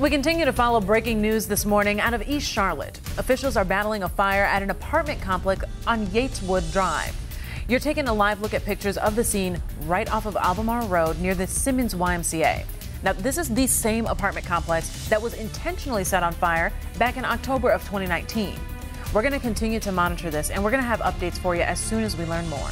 We continue to follow breaking news this morning out of East Charlotte. Officials are battling a fire at an apartment complex on Yateswood Drive. You're taking a live look at pictures of the scene right off of Albemarle Road near the Simmons YMCA. Now, this is the same apartment complex that was intentionally set on fire back in October of 2019. We're going to continue to monitor this and we're going to have updates for you as soon as we learn more.